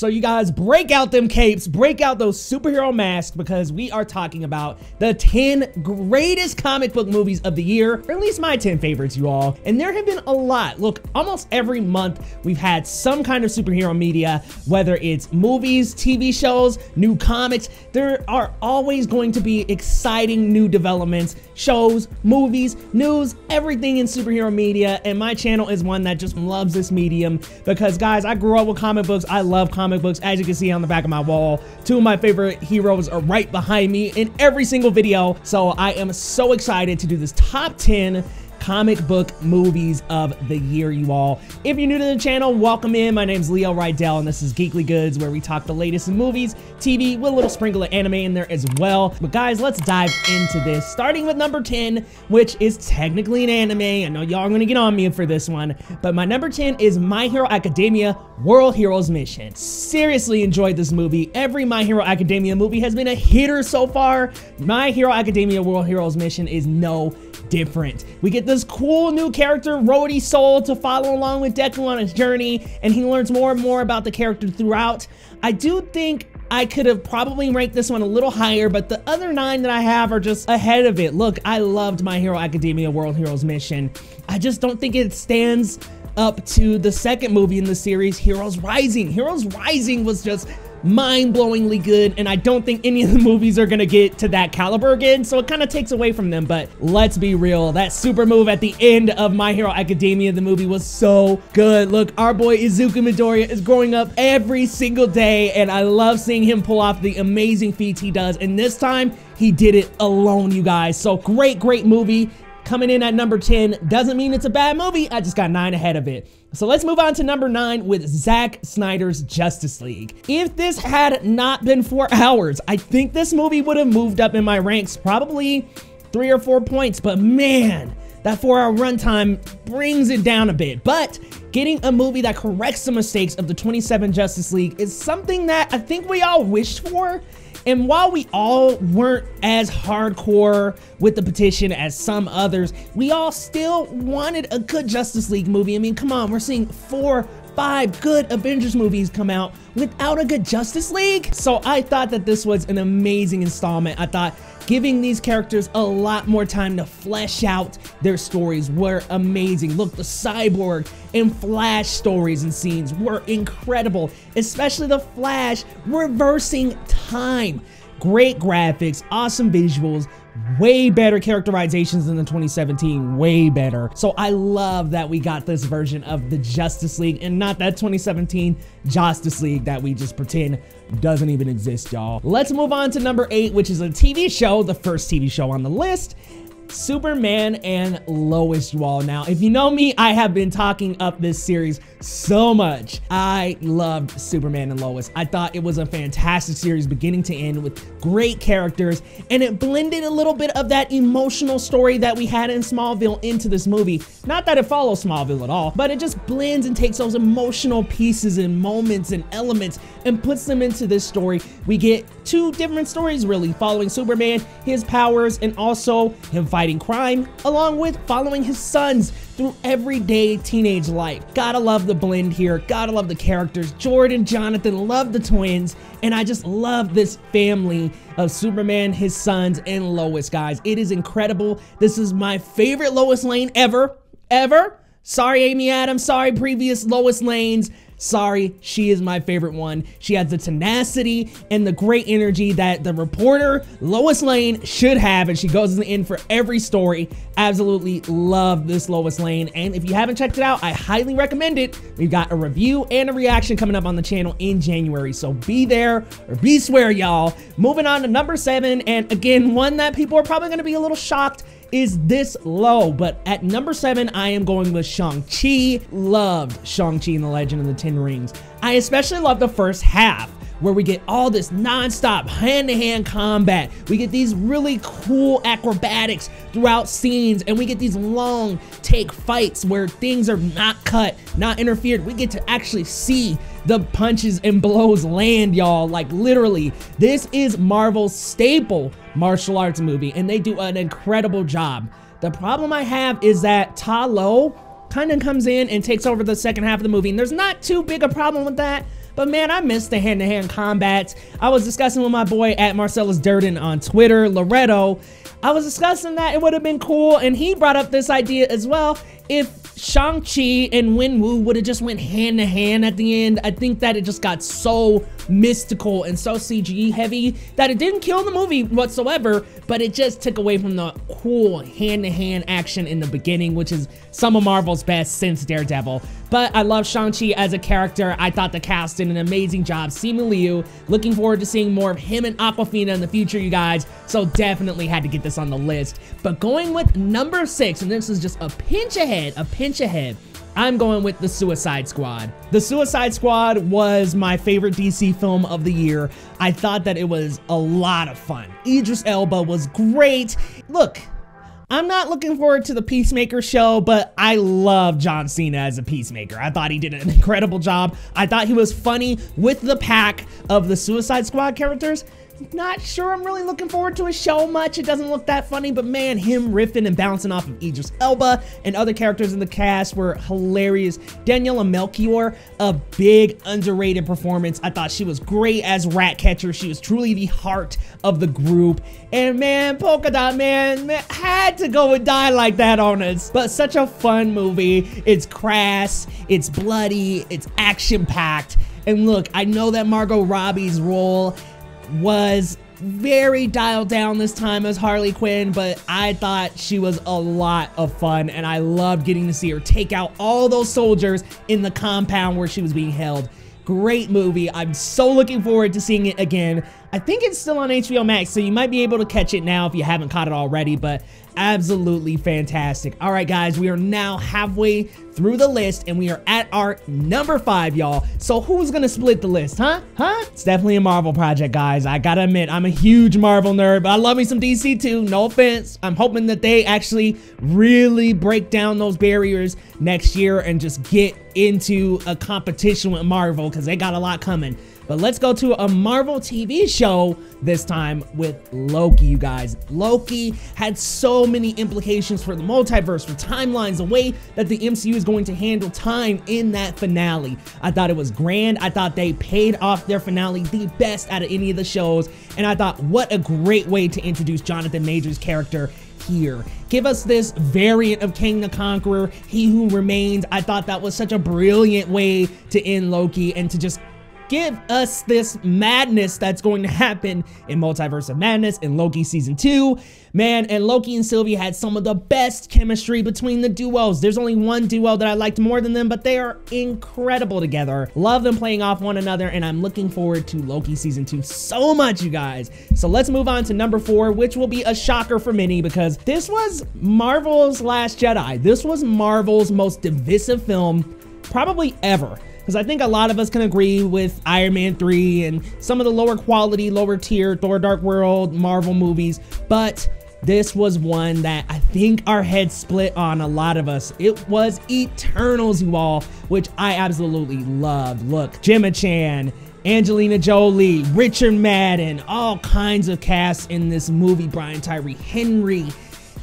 So you guys break out them capes, break out those superhero masks because we are talking about the 10 greatest comic book movies of the year, or at least my 10 favorites, you all. And there have been a lot. Look, almost every month we've had some kind of superhero media, whether it's movies, TV shows, new comics. There are always going to be exciting new developments, shows, movies, news, everything in superhero media. And my channel is one that just loves this medium because guys, I grew up with comic books. I love comic books. As you can see on the back of my wall, two of my favorite heroes are right behind me in every single video. So I am so excited to do this top 10 comic book movies of the year, you all. If you're new to the channel, welcome in. My name is Leo Rydel, and this is Geekly Goods, where we talk the latest in movies, TV, with a little sprinkle of anime in there as well. But guys, let's dive into this, starting with number 10, which is technically an anime. I know y'all are gonna get on me for this one, but my number 10 is My Hero Academia World Heroes Mission. Seriously enjoyed this movie. Every My Hero Academia movie has been a hitter so far. My Hero Academia World Heroes Mission is no different. We get this cool new character, Rody Soul, to follow along with Deku on his journey, and he learns more and more about the character throughout. I do think I could have probably ranked this one a little higher, but the other nine that I have are just ahead of it. Look, I loved My Hero Academia World Heroes Mission. I just don't think it stands up to the second movie in the series, Heroes Rising. Heroes Rising was just mind-blowingly good and I don't think any of the movies are gonna get to that caliber again so it kind of takes away from them but let's be real that super move at the end of My Hero Academia the movie was so good. Look our boy Izuku Midoriya is growing up every single day and I love seeing him pull off the amazing feats he does and this time he did it alone you guys. So great great movie coming in at number 10 doesn't mean it's a bad movie. I just got nine ahead of it. So let's move on to number nine with Zack Snyder's Justice League. If this had not been four hours, I think this movie would have moved up in my ranks probably three or four points, but man, that four hour runtime brings it down a bit. But getting a movie that corrects the mistakes of the 27 Justice League is something that I think we all wished for. And while we all weren't as hardcore with the petition as some others, we all still wanted a good Justice League movie. I mean, come on, we're seeing four five good Avengers movies come out without a good Justice League. So I thought that this was an amazing installment. I thought giving these characters a lot more time to flesh out their stories were amazing. Look, the Cyborg and Flash stories and scenes were incredible, especially the Flash reversing time. Great graphics, awesome visuals, way better characterizations than the 2017 way better so i love that we got this version of the justice league and not that 2017 justice league that we just pretend doesn't even exist y'all let's move on to number eight which is a tv show the first tv show on the list Superman and Lois, you all. Now, if you know me, I have been talking up this series so much. I loved Superman and Lois. I thought it was a fantastic series beginning to end with great characters, and it blended a little bit of that emotional story that we had in Smallville into this movie. Not that it follows Smallville at all, but it just blends and takes those emotional pieces and moments and elements and puts them into this story. We get two different stories really, following Superman, his powers, and also him fighting crime, along with following his sons through everyday teenage life. Gotta love the blend here, gotta love the characters. Jordan, Jonathan, love the twins, and I just love this family of Superman, his sons, and Lois, guys. It is incredible. This is my favorite Lois Lane ever, ever. Sorry, Amy Adams. Sorry, previous Lois Lanes. Sorry, she is my favorite one. She has the tenacity and the great energy that the reporter Lois Lane should have, and she goes in for every story. Absolutely love this Lois Lane, and if you haven't checked it out, I highly recommend it. We've got a review and a reaction coming up on the channel in January, so be there or be square, y'all. Moving on to number seven, and again, one that people are probably going to be a little shocked is this low, but at number seven, I am going with Shang-Chi. Loved Shang-Chi and the Legend of the Ten Rings. I especially love the first half where we get all this non-stop hand-to-hand combat. We get these really cool acrobatics throughout scenes, and we get these long take fights where things are not cut, not interfered. We get to actually see the punches and blows land, y'all. Like literally, this is Marvel's staple martial arts movie, and they do an incredible job. The problem I have is that Ta Lo kind of comes in and takes over the second half of the movie, and there's not too big a problem with that. But man, I miss the hand-to-hand combat. I was discussing with my boy at Marcellus Durden on Twitter, Loretto. I was discussing that it would have been cool, and he brought up this idea as well. If Shang-Chi and Wenwu would have just went hand to hand at the end. I think that it just got so mystical and so CG heavy that it didn't kill the movie whatsoever, but it just took away from the cool hand to hand action in the beginning, which is some of Marvel's best since Daredevil. But I love Shang-Chi as a character. I thought the cast did an amazing job. Simu Liu, looking forward to seeing more of him and Awkwafina in the future, you guys. So definitely had to get this on the list. But going with number six, and this is just a pinch ahead, a pinch ahead. I'm going with The Suicide Squad. The Suicide Squad was my favorite DC film of the year. I thought that it was a lot of fun. Idris Elba was great. Look, I'm not looking forward to the Peacemaker show, but I love John Cena as a Peacemaker. I thought he did an incredible job. I thought he was funny with the pack of the Suicide Squad characters. Not sure I'm really looking forward to his show much. It doesn't look that funny, but man, him riffing and bouncing off of Idris Elba and other characters in the cast were hilarious. Daniela Melchior, a big underrated performance. I thought she was great as Ratcatcher. She was truly the heart of the group. And man, Polka Dot Man, man had to go and die like that on us. But such a fun movie. It's crass, it's bloody, it's action packed. And look, I know that Margot Robbie's role was very dialed down this time as Harley Quinn, but I thought she was a lot of fun and I loved getting to see her take out all those soldiers in the compound where she was being held. Great movie. I'm so looking forward to seeing it again. I think it's still on HBO Max, so you might be able to catch it now if you haven't caught it already, but absolutely fantastic. All right, guys, we are now halfway through the list and we are at our number five, y'all. So who's gonna split the list, huh? Huh? It's definitely a Marvel project, guys. I gotta admit, I'm a huge Marvel nerd, but I love me some DC too, no offense. I'm hoping that they actually really break down those barriers next year and just get into a competition with Marvel because they got a lot coming. But let's go to a Marvel TV show this time with Loki, you guys. Loki had so many implications for the multiverse, for timelines, the way that the MCU is going to handle time in that finale. I thought it was grand. I thought they paid off their finale the best out of any of the shows. And I thought, what a great way to introduce Jonathan Majors' character here. Give us this variant of Kang the Conqueror, He Who Remains. I thought that was such a brilliant way to end Loki and to just give us this madness that's going to happen in Multiverse of Madness in Loki Season 2. Man, and Loki and Sylvie had some of the best chemistry between the duos. There's only one duo that I liked more than them, but they are incredible together. Love them playing off one another, and I'm looking forward to Loki Season 2 so much, you guys. So let's move on to number four, which will be a shocker for many because this was Marvel's Last Jedi. This was Marvel's most divisive film probably ever because I think a lot of us can agree with Iron Man 3 and some of the lower quality, lower tier Thor Dark World Marvel movies, but this was one that I think our heads split on a lot of us. It was Eternals, you all, which I absolutely loved. Look, Gemma Chan, Angelina Jolie, Richard Madden, all kinds of casts in this movie. Brian Tyree Henry,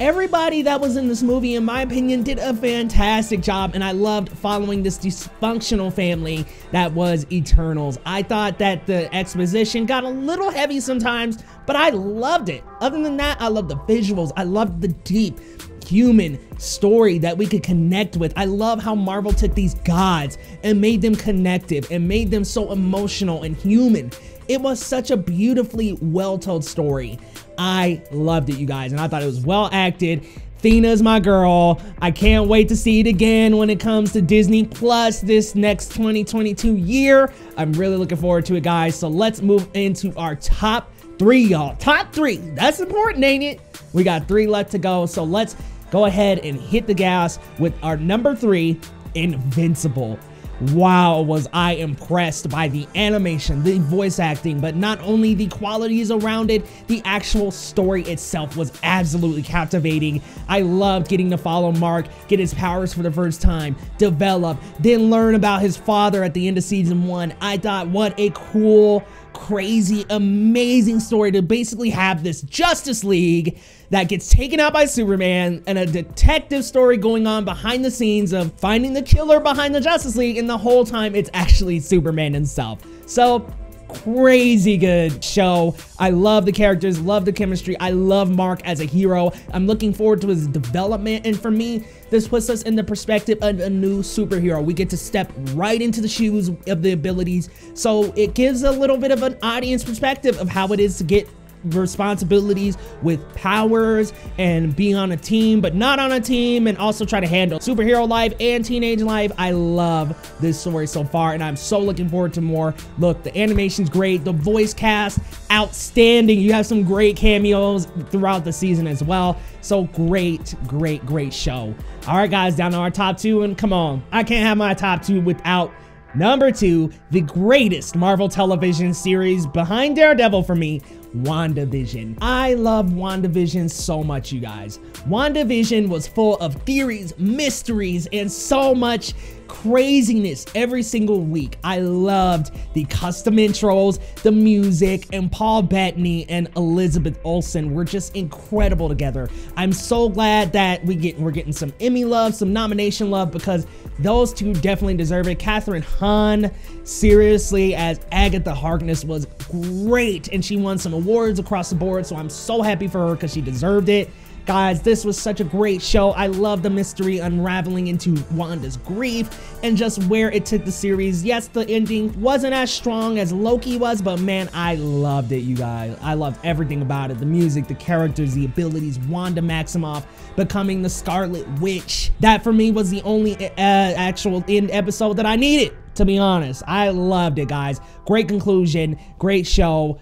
Everybody that was in this movie, in my opinion, did a fantastic job, and I loved following this dysfunctional family that was Eternals. I thought that the exposition got a little heavy sometimes, but I loved it. Other than that, I loved the visuals. I loved the deep human story that we could connect with. I love how Marvel took these gods and made them connective and made them so emotional and human. It was such a beautifully well told story. I loved it, you guys, and I thought it was well acted. Thena's my girl. I can't wait to see it again when it comes to Disney Plus this next 2022 year. I'm really looking forward to it, guys. So let's move into our top three, y'all. Top three. That's important, ain't it? We got three left to go. So let's go ahead and hit the gas with our number three, Invincible wow, was I impressed by the animation, the voice acting, but not only the qualities around it, the actual story itself was absolutely captivating. I loved getting to follow Mark, get his powers for the first time, develop, then learn about his father at the end of season one. I thought, what a cool crazy, amazing story to basically have this Justice League that gets taken out by Superman and a detective story going on behind the scenes of finding the killer behind the Justice League and the whole time it's actually Superman himself. So crazy good show. I love the characters, love the chemistry. I love Mark as a hero. I'm looking forward to his development. And for me, this puts us in the perspective of a new superhero. We get to step right into the shoes of the abilities. So it gives a little bit of an audience perspective of how it is to get responsibilities with powers and being on a team but not on a team and also try to handle superhero life and teenage life. I love this story so far and i'm so looking forward to more. Look the animation's great. The voice cast outstanding. You have some great cameos throughout the season as well. So great great great show. All right guys down to our top two and come on. I can't have my top two without Number two, the greatest Marvel television series behind Daredevil for me, WandaVision. I love WandaVision so much, you guys. WandaVision was full of theories, mysteries, and so much craziness every single week. I loved the custom intros, the music, and Paul Bettany and Elizabeth Olsen were just incredible together. I'm so glad that we get we're getting some Emmy love, some nomination love because those two definitely deserve it. Kathryn Hahn, seriously, as Agatha Harkness was great, and she won some awards across the board. So I'm so happy for her because she deserved it. Guys, this was such a great show. I love the mystery unraveling into Wanda's grief and just where it took the series. Yes, the ending wasn't as strong as Loki was, but man, I loved it, you guys. I loved everything about it. The music, the characters, the abilities, Wanda Maximoff becoming the Scarlet Witch. That for me was the only uh, actual end episode that I needed, to be honest. I loved it, guys. Great conclusion, great show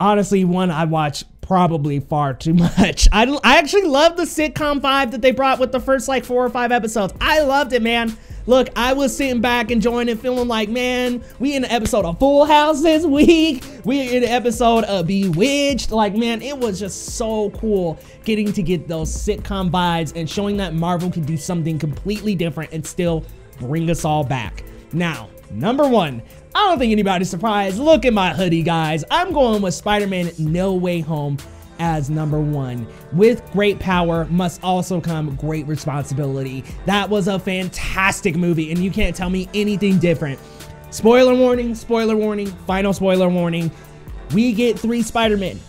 honestly one I watch probably far too much. I, I actually love the sitcom vibe that they brought with the first like four or five episodes. I loved it, man. Look, I was sitting back enjoying it, feeling like, man, we in an episode of Full House this week. We in an episode of Bewitched. Like, man, it was just so cool getting to get those sitcom vibes and showing that Marvel can do something completely different and still bring us all back. Now, number one, I don't think anybody's surprised. Look at my hoodie, guys. I'm going with Spider-Man No Way Home as number one. With great power must also come great responsibility. That was a fantastic movie, and you can't tell me anything different. Spoiler warning, spoiler warning, final spoiler warning. We get three Spider-Men.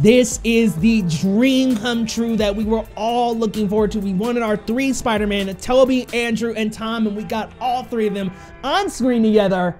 This is the dream come true that we were all looking forward to. We wanted our three Spider-Man, Tobey, Andrew, and Tom, and we got all three of them on screen together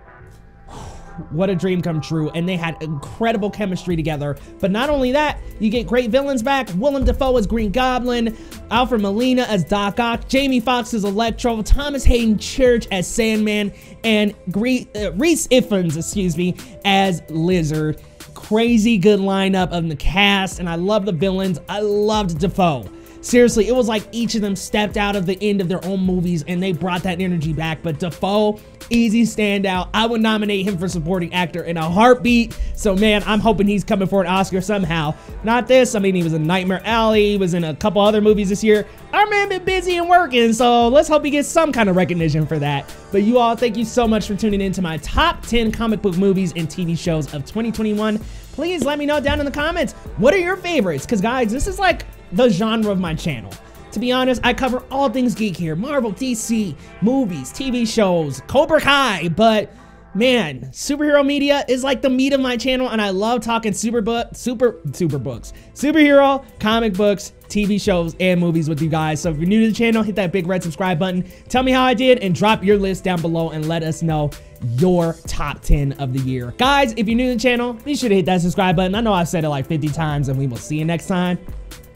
what a dream come true. And they had incredible chemistry together. But not only that, you get great villains back. Willem Dafoe as Green Goblin, Alfred Molina as Doc Ock, Jamie Foxx as Electro, Thomas Haden Church as Sandman, and uh, Rhys Ifans, excuse me, as Lizard. Crazy good lineup of the cast, and I love the villains. I loved Dafoe. Seriously, it was like each of them stepped out of the end of their own movies and they brought that energy back. But Dafoe, easy standout. I would nominate him for supporting actor in a heartbeat. So man, I'm hoping he's coming for an Oscar somehow. Not this. I mean, he was in Nightmare Alley. He was in a couple other movies this year. Our man been busy and working, so let's hope he gets some kind of recognition for that. But you all, thank you so much for tuning in to my top 10 comic book movies and TV shows of 2021. Please let me know down in the comments, what are your favorites? Because guys, this is like the genre of my channel. To be honest, I cover all things geek here. Marvel, DC, movies, TV shows, Cobra Kai, but man, superhero media is like the meat of my channel and I love talking super book, super, super books, superhero, comic books, TV shows, and movies with you guys. So if you're new to the channel, hit that big red subscribe button. Tell me how I did and drop your list down below and let us know your top 10 of the year. Guys, if you're new to the channel, be sure to hit that subscribe button. I know I've said it like 50 times and we will see you next time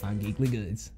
on Geekly Goods.